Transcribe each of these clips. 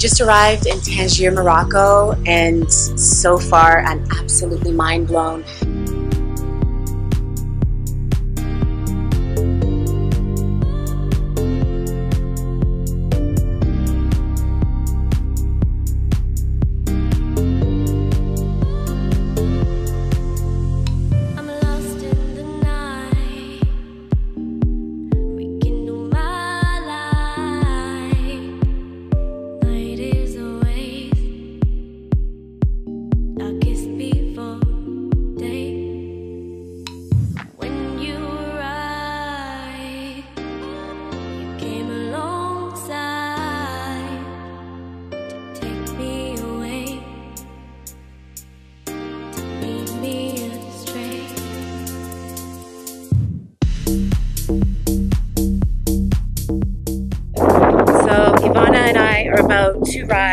just arrived in Tangier, Morocco, and so far I'm absolutely mind blown.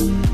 you